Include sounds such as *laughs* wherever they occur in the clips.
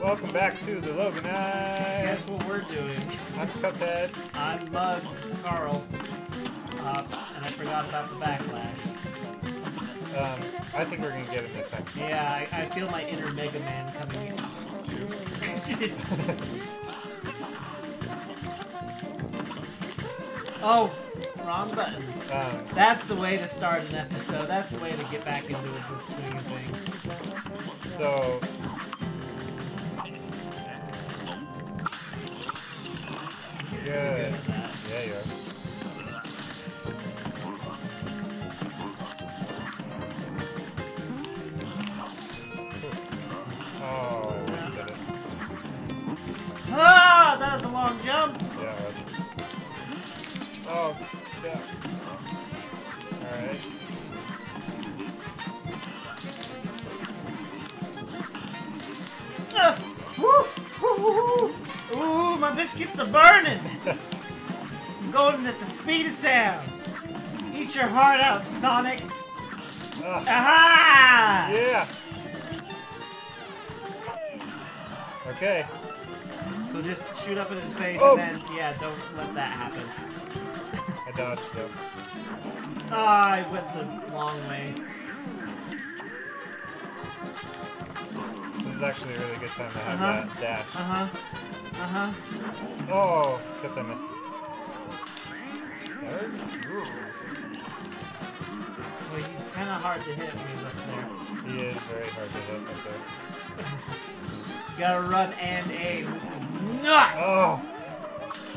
Welcome back to the Loganites. Guess what we're doing? I'm Cuphead. I'm Mug Carl. Uh, and I forgot about the backlash. Um, I think we're gonna get it this time. Yeah, I, I feel my inner Mega Man coming in. *laughs* oh, wrong button. Um, That's the way to start an episode. That's the way to get back into good swing of things. so good. good at that. Yeah, you are. Oh, I almost did it. Ah, that was a long jump. Yeah, it was. Oh, yeah. Alright. Ah, my biscuits are burning. I'm going at the speed of sound. Eat your heart out, Sonic. Ah, Aha! yeah! Okay. So just shoot up in his face Oh. and then, yeah, don't let that happen. *laughs* I dodged it. Ah, I went the long way. This is actually a really good time to have Uh-huh. that dash. Uh huh. Uh huh. Oh, except I missed it. Well, he's kind of hard to hit when he's up there. He is very hard to hit up *laughs* there. Gotta run and aim. This is nuts! Oh!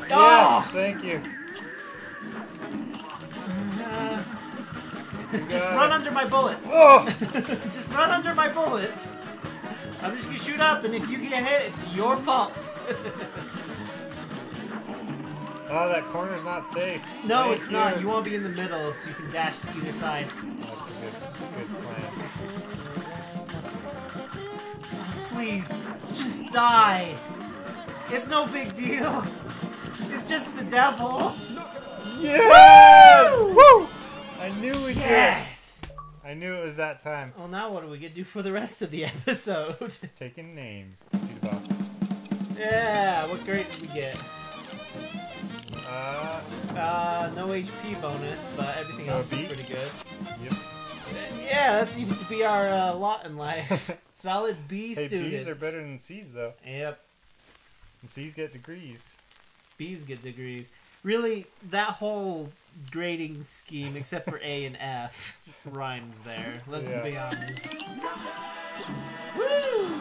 Oh! Yes, thank you. Uh, *laughs* You just run it. under my bullets. Oh! *laughs* just run under my bullets. I'm just gonna shoot up, and if you get hit, it's your fault. Oh, that corner's not safe. no, Thank it's not. you. You want to be in the middle so you can dash to either side. That's a good, good plan. Please, just die. It's no big deal. It's just the devil. Yes! Woo! I knew we Yes. did. I knew it was that time. Well, now what are we gonna do for the rest of the *laughs* episode? *laughs* Taking names. Shoot the boss. yeah. What grade did we get? Uh, Uh, no HP bonus, but everything So else is pretty good. yep. Yeah, that seems to be our uh, lot in life. *laughs* Solid B Hey, students. B's are better than C's though. Yep, And C's get degrees. B's get degrees. Really, that whole grading scheme, except for A and F, rhymes there. Let's Yeah. be honest. Woo!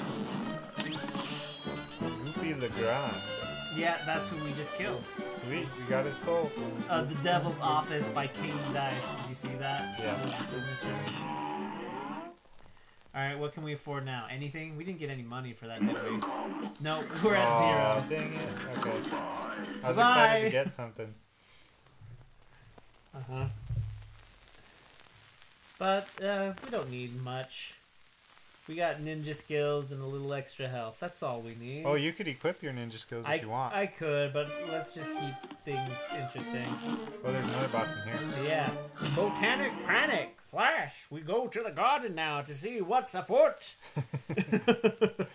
Goopy the Yeah, that's who we just killed. Sweet, we got his soul. Uh, the Devil's Office by King Dice. Did you see that? Yeah. That was the signature. Alright, what can we afford now? Anything? We didn't get any money for that, did we? No, we're at zero. Dang it. Okay. I was Bye. excited to get something. Uh huh. But uh, we don't need much. We got ninja skills and a little extra health. That's all we need. Oh, you could equip your ninja skills I, if you want. I could, but let's just keep things interesting. Oh, there's another boss in here. Yeah. Botanic panic! Flash! We go to the garden now to see what's afoot! *laughs* *laughs*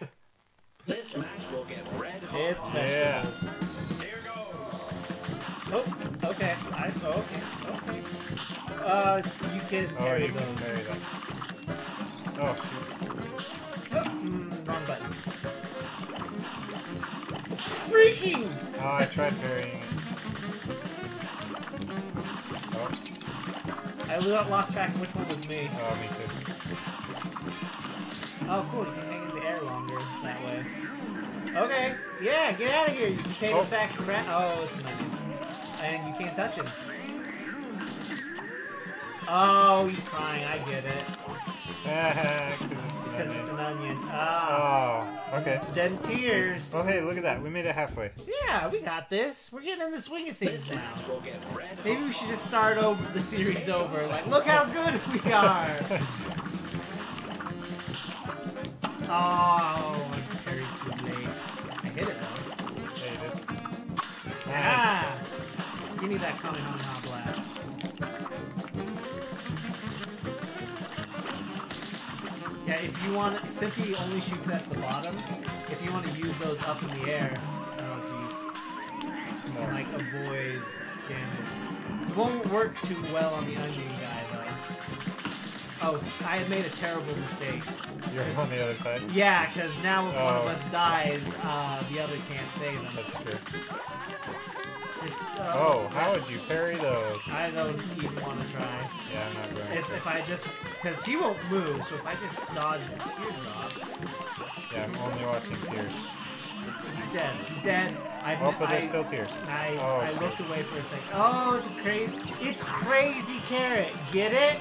This match will get red hot. It's Yeah. vegetables. Goes. Oh, okay. I, okay, okay. Uh, you can Oh, parry you can those. parry that. Oh, shoot. Mm, wrong button. Freaking! Oh, I tried parrying it. Oh, I lost track of which one was me. oh, me too. Oh, cool. You can hang in the air longer that way. Okay. Yeah, get out of here, you potato Oh. sack crap. Oh, it's onion. And you can't touch him. Oh, he's crying. I get it. *laughs* Because it's an onion. Ah. Oh, okay. Then tears. Oh, hey, look at that. We made it halfway. Yeah, we got this. We're getting in the swing of things now. match will get red Maybe we should just start over the series over. Like, look how good we are. *laughs* Oh, I parried too late. I hit it though. Hey, Give me that Kamehameha blast. Yeah, if you want, since he only shoots at the bottom, if you want to use those up in the air. Oh jeez. You can like avoid damage. It won't work too well on the onion guy. Oh, I made a terrible mistake. You're on the other side. Yeah, because now if one of Oh. us dies, uh, the other can't save him. That's true. Just, uh, Oh, how would you parry those? I don't even want to try. Yeah, I'm not going If, to. if I just, because he won't move, so if I just dodge the teardrops, Yeah, I'm only watching tears. he's dead. He's dead. I, Oh, but there's I, still tears. I, Oh, I looked away for a second. Oh, it's a crazy, it's crazy carrot. Get it?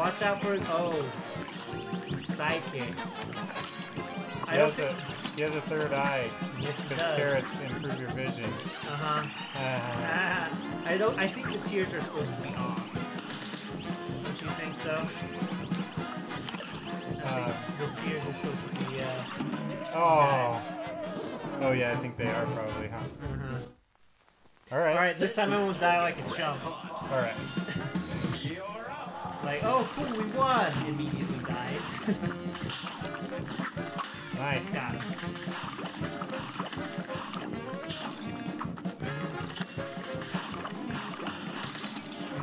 Watch out for. Oh, he's psychic. I He don't has, a, he has a third eye. Yes, he does. carrots improve your vision. Uh huh. Ah, Ah, I don't. I think the tears are supposed to be off. Don't you think so? I Uh, think the tears are supposed to be. Uh, oh. Oh yeah, I think they are probably, huh? uh-huh. All right. All right, this time I won't die like a chump. All right. *laughs* Like, oh, cool, we won. Immediately dies. *laughs* Nice. Got him.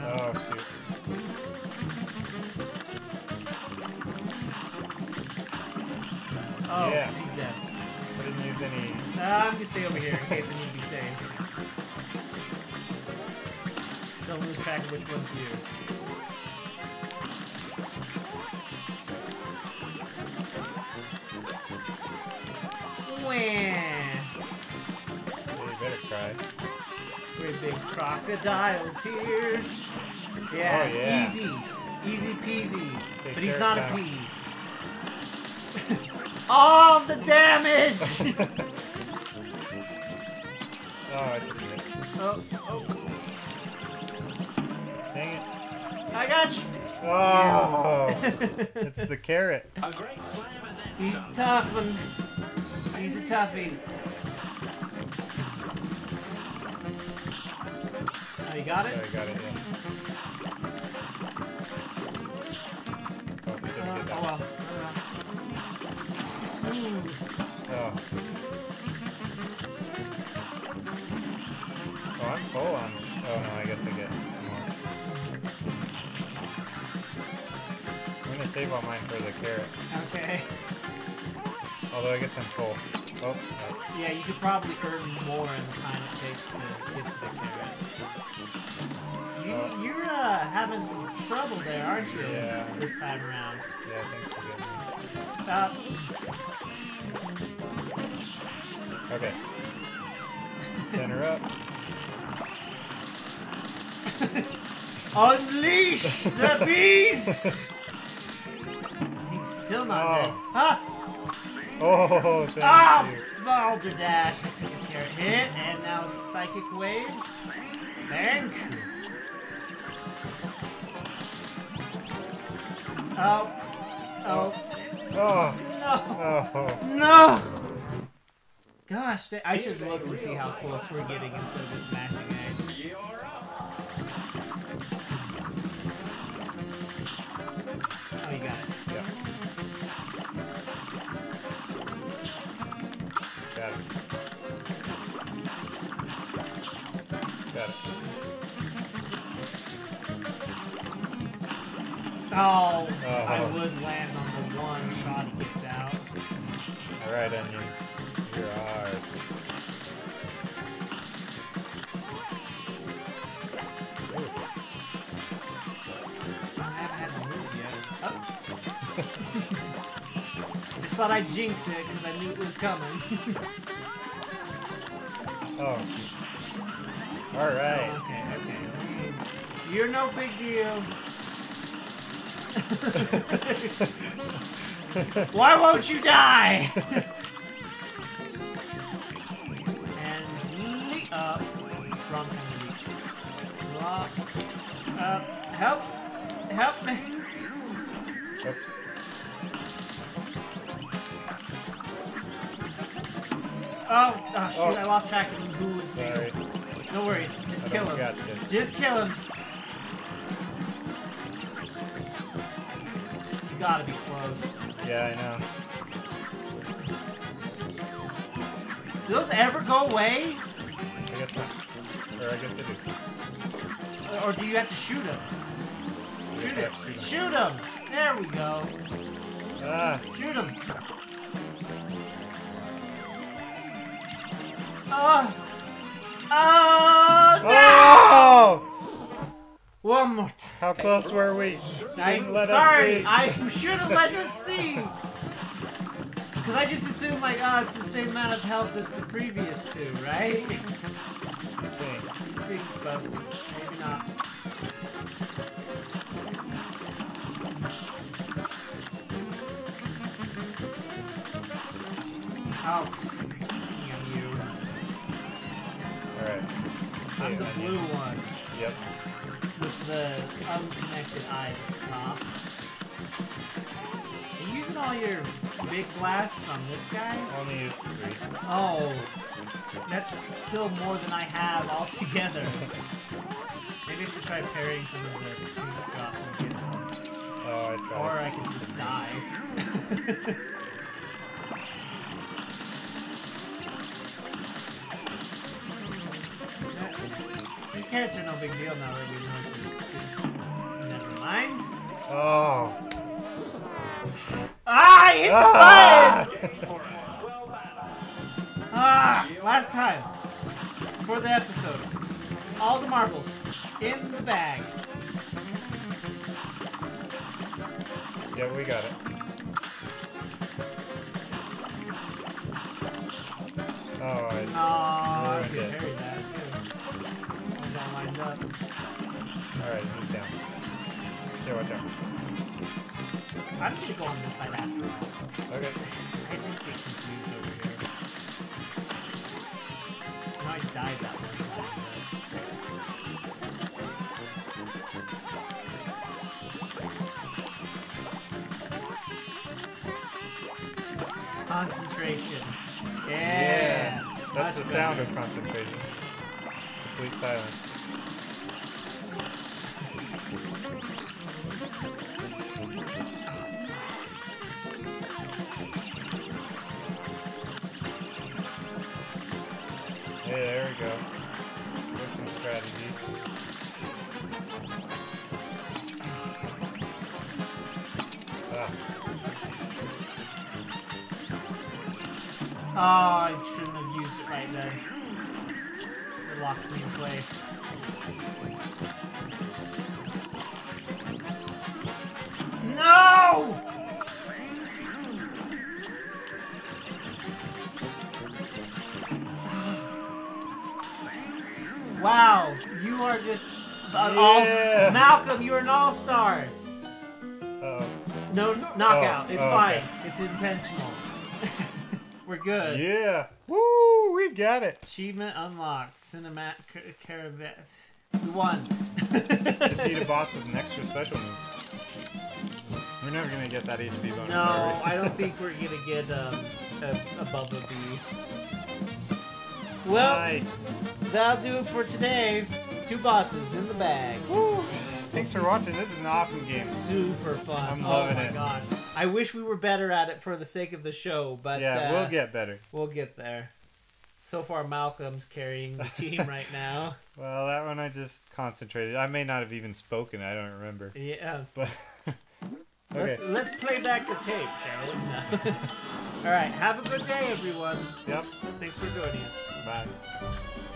Oh shoot. Oh, Yeah. he's dead. I didn't use any. Uh, I'm gonna stay over here in case I need to be saved. Still lose track of which one's you. Big crocodile tears. Yeah, Oh, yeah. easy. Easy peasy. Okay, but he's carrot not a time. pea. *laughs* All the damage! oh, I took it. oh, oh, Dang it. I got you! Oh, *laughs* it's the carrot. A great slam and then He's some. tough and he's a toughie. You got Yeah, it? I got it. Yeah. Oh, Uh, oh well. Uh. Oh. Oh, I'm full on. Oh no, I guess I get more. I'm gonna save all mine for the carrot. Okay. Although I guess I'm full. Oh, no. Yeah, you could probably earn more in the time takes to get to the carrot. You, Oh. you're uh, having some trouble there, aren't you? Yeah. This time around. yeah, thanks for getting Uh, me. Okay. Center up. *laughs* unleash the *laughs* beast! He's still not Oh. dead. Huh? Oh, thank Ah! you. Balderdash! I took a hit, and now psychic waves. Thank you. Oh. Oh. Oh, No. oh. No! Gosh, I should look and see how close we're getting instead of just mashing A. it. Oh, I Uh-huh. would land on the one shot he gets out. All right, onion. You're ours. I haven't had to move yet. Oh. *laughs* Just thought I'd jinx it because I knew it was coming. *laughs* Oh. All right. Oh, okay, okay. You're no big deal. *laughs* Why won't you die? and leap up. Wrong kind of. Up. Up. Help. Help me. Oops. Oh, oh shoot, Oh. I lost track of who was Sorry. No worries, just I kill him. gotcha. Just kill him. You gotta be close. Yeah, I know. Do those ever go away? I guess not. Or I guess they do. Or do you have to shoot them? Shoot I it. have to shoot 'em. Shoot them. There we go. Ah, Shoot them. Oh. Oh, no! Oh! One more time. How close were we? I'm Didn't let us sorry. see. I should have let us see. Because I just assumed, like, oh, it's the same amount of health as the previous two, right? Okay. but maybe not. Oh, I'm the blue one Yep. with the unconnected eyes at the top. Are you using all your big blasts on this guy? Only use three. Oh, that's still more than I have altogether. Maybe I should try parrying some of the pink drops and get some. Oh, I tried. Or I can just die. *laughs* Characters are no big deal now that we know never mind. Oh. Ah, I hit the Ah! button! Ah, last time for the episode. All the marbles in the bag. yeah, we got it. Oh, I, Oh, I was gonna parry that was all lined up. alright, move down. Yeah, watch out. I'm gonna go on this side after all. Okay. I just get confused over here. I died that one Concentration. Yeah. That's the sound better. of concentration. Complete silence. Go. There's some strategy. Ah, Oh, I shouldn't have used it right then. It locked me in place. Wow, you are just an all Malcolm, you're an all-star. oh. No knockout. Oh, it's oh, fine. okay. It's intentional. *laughs* We're good. Yeah! Woo! We got it! Achievement unlocked. Cinematic Carabas. We won. Defeat *laughs* a boss with an extra special move. We're never gonna get that HP bonus. no. I don't *laughs* think we're gonna get um, a, above a B. Well, nice. that'll do it for today. Two bosses in the bag. Woo! Thanks for watching. This is an awesome game. Super fun. I'm oh my it. gosh. I wish we were better at it for the sake of the show, but yeah, uh, we'll get better. we'll get there. So far, Malcolm's carrying the team *laughs* right now. Well, that one I just concentrated. I may not have even spoken. I don't remember. Yeah. But *laughs* Let's, let's play back the tape, shall we? No. *laughs* All right. Have a good day, everyone. Yep. Thanks for joining us. Bye.